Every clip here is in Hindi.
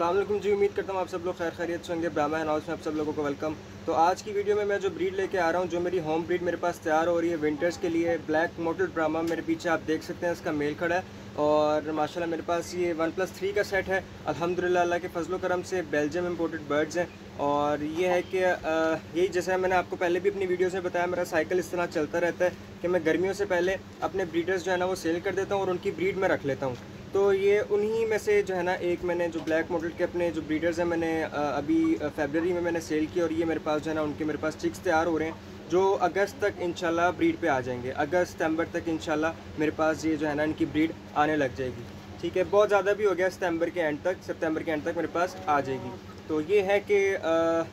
अल्लाम जी, उम्मीद करता हूँ आप सब लोग खैर खैरियत होंगे ब्राह्मा हाउस में आप सब लोगों को वेलकम तो आज की वीडियो में मैं जो ब्रीड लेके आ रहा हूँ, जो मेरी होम ब्रीड मेरे पास तैयार हो रही है विंटर्स के लिए ब्लैक मोटल ब्राह्मा मेरे पीछे आप देख सकते हैं, इसका मेल खड़ा है और माशाल्लाह मेरे पास ये वन प्लस थ्री का सेट है। अल्हम्दुलिल्लाह के फजल करम से बेल्जियम इम्पोर्टेड बर्ड्स हैं और ये है कि यही जैसा मैंने आपको पहले भी अपनी वीडियो में बताया, मेरा साइकिल इस तरह चलता रहता है कि मैं गर्मियों से पहले अपने ब्रीडर्स जो है ना, वो सेल कर देता हूँ और उनकी ब्रीड में रख लेता हूँ। तो ये उन्हीं में से जो है ना, एक मैंने जो ब्लैक मॉडल के अपने जो ब्रीडर्स हैं, मैंने अभी फेबररी में मैंने सेल किया और ये मेरे पास जो है ना, उनके मेरे पास चिक्स तैयार हो रहे हैं, जो अगस्त तक इंशाल्लाह ब्रीड पे आ जाएँगे। अगस्त, सितंबर तक इंशाल्लाह मेरे पास ये जो है ना, इनकी ब्रीड आने लग जाएगी। ठीक है, बहुत ज़्यादा भी हो गया सितंबर के एंड तक, सितंबर के एंड तक मेरे पास आ जाएगी। तो ये है कि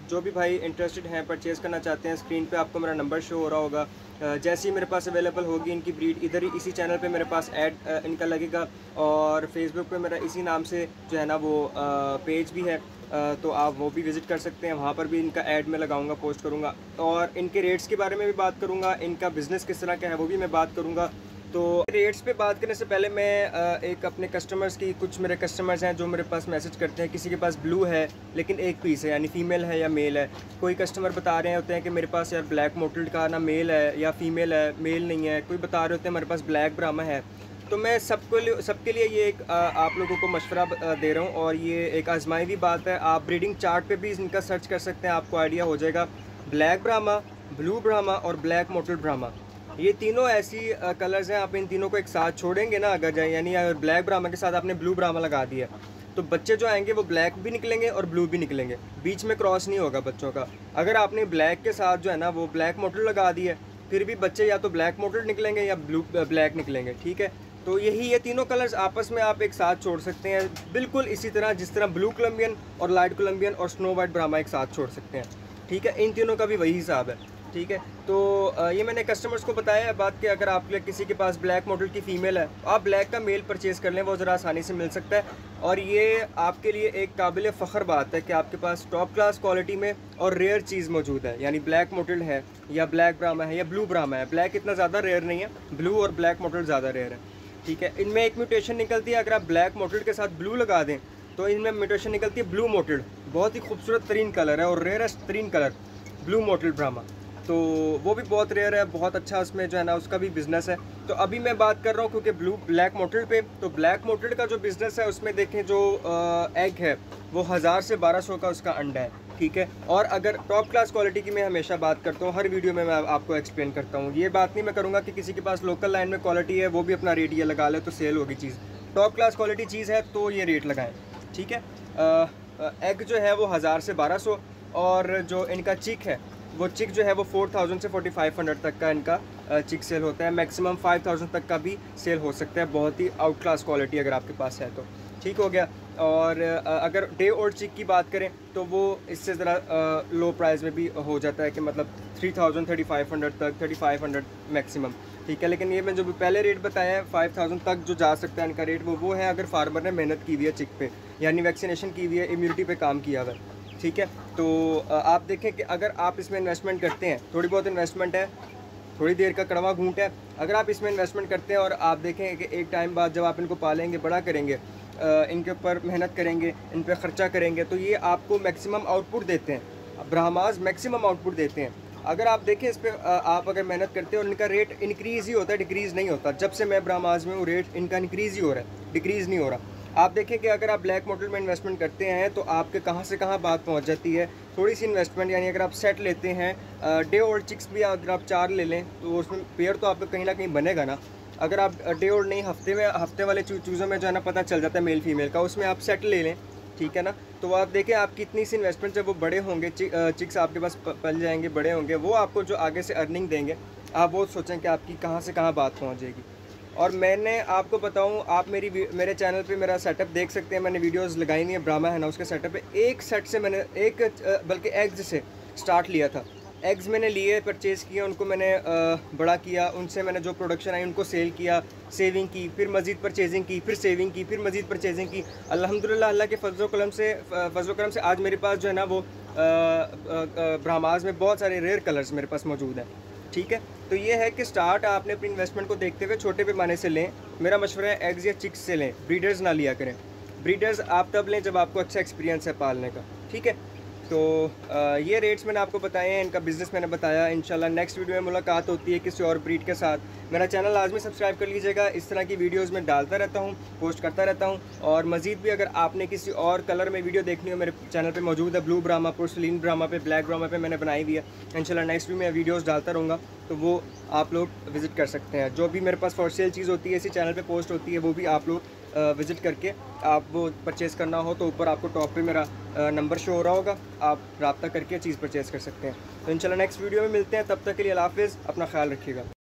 जो भी भाई इंटरेस्टेड हैं परचेज़ करना चाहते हैं स्क्रीन पे आपको मेरा नंबर शो हो रहा होगा। जैसे ही मेरे पास अवेलेबल होगी इनकी ब्रीड इधर ही इसी चैनल पे मेरे पास ऐड इनका लगेगा। और फेसबुक पे मेरा इसी नाम से जो है ना वो पेज भी है। तो आप वो भी विज़िट कर सकते हैं। वहाँ पर भी इनका ऐड में लगाऊँगा पोस्ट करूँगा। और इनके रेट्स के बारे में भी बात करूँगा। इनका बिज़नेस किस तरह का है, वो भी मैं बात करूँगा। तो रेट्स पे बात करने से पहले मैं एक अपने कस्टमर्स की, कुछ मेरे कस्टमर्स हैं जो मेरे पास मैसेज करते हैं, किसी के पास ब्लू है, लेकिन एक पीस है, यानी फ़ीमेल है या मेल है। कोई कस्टमर बता रहे होते हैं कि मेरे पास यार ब्लैक मोटल्ड का ना मेल है या फ़ीमेल है मेल नहीं है। कोई बता रहे होते हैं मेरे पास ब्लैक ब्राह्मा है। तो मैं सबको सबके लिए ये एक आप लोगों को मशवरा दे रहा हूँ और ये एक आजमाई भी बात है। आप ब्रीडिंग चार्ट पे भी इनका सर्च कर सकते हैं, आपको आइडिया हो जाएगा। ब्लैक ब्राह्मा ब्लू ब्राह्मा और ब्लैक मोटल ब्राह्मा ये तीनों ऐसी कलर्स हैं, आप इन तीनों को एक साथ छोड़ेंगे ना, अगर यानी अगर ब्लैक ब्राह्मा के साथ आपने ब्लू ब्राह्मा लगा दिया तो बच्चे जो आएँगे वो ब्लैक भी निकलेंगे और ब्लू भी निकलेंगे। बीच में क्रॉस नहीं होगा बच्चों का। अगर आपने ब्लैक के साथ जो है ना, वो ब्लैक मोटर लगा दी है, फिर भी बच्चे या तो ब्लैक मोटर निकलेंगे या ब्लू ब्लैक निकलेंगे, ठीक है? तो यही ये तीनों कलर्स आपस में आप एक साथ छोड़ सकते हैं। बिल्कुल इसी तरह, जिस तरह ब्लू कोलम्बियन और लाइट कोलम्बियन और स्नो वाइट ब्रामा एक साथ छोड़ सकते हैं, ठीक है? इन तीनों का भी वही हिसाब है। ठीक है? तो ये मैंने कस्टमर्स को बताया बात कि अगर आपके किसी के पास ब्लैक मॉडल की फ़ीमेल है, आप ब्लैक का मेल परचेज़ कर लें, वो ज़रा आसानी से मिल सकता है। और ये आपके लिए एक काबिल फ़ख्र बात है कि आपके पास टॉप क्लास क्वालिटी में और रेयर चीज़ मौजूद है, यानी ब्लैक मोटल है या ब्लैक ब्रामा है या ब्लू ब्रामा है। ब्लैक इतना ज़्यादा रेयर नहीं है ब्लू और ब्लैक मोटल ज़्यादा रेयर है, ठीक है? इनमें एक म्यूटेशन निकलती है, अगर आप ब्लैक मोटल के साथ ब्लू लगा दें तो इनमें म्यूटेशन निकलती है ब्लू मोटल बहुत ही खूबसूरत तरीन कलर है और रेयरेस्ट तरीन कलर ब्लू मोटल ब्रामा तो वो भी बहुत रेयर है, बहुत अच्छा उसमें जो है ना, उसका भी बिज़नेस है। तो अभी मैं बात कर रहा हूँ क्योंकि ब्लू ब्लैक मोटेड पे तो ब्लैक मोटेड का जो बिज़नेस है, उसमें देखें जो एग है, वो हज़ार से बारह सौ का उसका अंडा है, ठीक है? और अगर टॉप क्लास क्वालिटी की मैं हमेशा बात करता हूँ, हर वीडियो में मैं आपको एक्सप्लेन करता हूँ। ये बात नहीं मैं करूँगा कि किसी के पास लोकल लाइन में क्वालिटी है, वो भी अपना रेट ये लगा ले तो सेल होगी चीज़। टॉप क्लास क्वालिटी चीज़ है तो ये रेट लगाएँ, ठीक है? एग जो है, वो हज़ार से बारह सौ, और जो इनका चिक है वो चिक जो है वो फोर थाउज़ेंड से फोर्टी फाइव हंड्रेड तक का इनका चिक सेल होता है। मैक्सिमम फाइव थाउज़ेंड तक का भी सेल हो सकता है। बहुत ही आउट क्लास क्वालिटी अगर आपके पास है तो। ठीक हो गया। और अगर डे ओल्ड चिक की बात करें तो वो इससे ज़रा लो प्राइस में भी हो जाता है कि मतलब three thousand thirty five hundred तक थर्टी फाइव हंड्रेड मैक्सिमम ठीक है, लेकिन ये मैं जो पहले रेट बताया है फाइव थाउज़ेंड तक जो जा सकता है इनका रेट वो वो है अगर फार्मर ने मेहनत की हुई है चिक पे, यानी वैक्सीनेशन की हुई है इम्यूनिटी पे काम किया हुआ है। ठीक है? तो आप देखें कि अगर आप इसमें इन्वेस्टमेंट करते हैं, थोड़ी बहुत इन्वेस्टमेंट है, थोड़ी देर का कड़वा घूंट है, अगर आप इसमें इन्वेस्टमेंट करते हैं और आप देखें कि एक टाइम बाद जब आप इनको पालेंगे, बड़ा करेंगे इनके ऊपर मेहनत करेंगे, इन पर ख़र्चा करेंगे तो ये आपको मैक्सिमम आउटपुट देते हैं। ब्राह्माज मैक्सिमम आउटपुट देते हैं। अगर आप देखें इस पर आप अगर मेहनत करते हैं और इनका रेट इंक्रीज़ ही होता है डिक्रीज़ नहीं होता। जब से मैं ब्राह्माज में हूँ रेट इनका इंक्रीज़ ही हो रहा है डिक्रीज़ नहीं हो रहा। आप देखें कि अगर आप ब्लैक मॉडल में इन्वेस्टमेंट करते हैं तो आपके कहाँ से कहाँ बात पहुँच जाती है। थोड़ी सी इन्वेस्टमेंट यानी अगर आप सेट लेते हैं डे ओल्ड चिक्स भी अगर आप चार ले लें तो उसमें पेयर तो आपका कहीं ना कहीं बनेगा ना। अगर आप डे ओल्ड नहीं, हफ़्ते में, हफ़्ते वाले चूज़ों में जो है ना पता चल जाता है मेल फीमेल का, उसमें आप सेट ले लें, ठीक है ना? तो आप देखें, आपकी इतनी सी इन्वेस्टमेंट जब वो बड़े होंगे चिक्स आपके पास पल जाएँगे, बड़े होंगे, वो आपको जो आगे से अर्निंग देंगे, आप वो सोचें कि आपकी कहाँ से कहाँ बात पहुँच जाएगी और मैंने आपको बताऊँ, आप मेरी मेरे चैनल पे मेरा सेटअप देख सकते हैं। मैंने वीडियोस लगाई नहीं है ब्राह्मा है ना, उसके सेटअप पे एक सेट से मैंने, एक बल्कि एग्ज से स्टार्ट लिया था। एग्ज़ मैंने लिए परचेज़ किए, उनको मैंने बड़ा किया, उनसे मैंने जो प्रोडक्शन आई, उनको सेल किया सेविंग की, फिर मज़ीद परचेजिंग की, फिर सेविंग की, फिर मज़ीद परचेजिंग की। अल्हम्दुलिल्लाह, अल्लाह के फजल कलम से फजल करम से आज मेरे पास जो है ना वो ब्राह्माज में बहुत सारे रेयर कलर्स मेरे पास मौजूद हैं। ठीक है? तो ये है कि स्टार्ट आपने अपनी इन्वेस्टमेंट को देखते हुए छोटे पैमाने से लें। मेरा मशवरा है एग्ज़ या चिक्स से लें। ब्रीडर्स ना लिया करें। ब्रीडर्स आप तब लें जब आपको अच्छा एक्सपीरियंस है पालने का। ठीक है? तो ये रेट्स मैंने आपको बताए हैं, इनका बिज़नेस मैंने बताया। इंशाल्लाह नेक्स्ट वीडियो में मुलाकात होती है किसी और ब्रीड के साथ। मेरा चैनल लाजमी सब्सक्राइब कर लीजिएगा। इस तरह की वीडियोस में डालता रहता हूँ पोस्ट करता रहता हूँ। और मज़ीद भी अगर आपने किसी और कलर में वीडियो देखनी हो, मेरे चैनल पर मौजूद है ब्लू ड्रामा पुरसलिन ड्रामा पे ब्लैक ड्रामा पे मैंने बनाई हुई है। इनशाला नेक्स्ट वीडियो मैं वीडियोज़ डालता रहूँगा तो वो आप लोग विज़िट कर सकते हैं। जो भी मेरे पास फॉर सेल चीज़ होती है, इसी चैनल पर पोस्ट होती है, वो भी आप लोग विज़िट करके आप वो परचेज़ करना हो तो ऊपर आपको टॉप पे मेरा नंबर शो हो रहा होगा। आप रबता करके चीज़ परचेज़ कर सकते हैं। तो इंशाल्लाह नेक्स्ट वीडियो में मिलते हैं। तब तक के लिए हाफिज़। अपना ख्याल रखिएगा।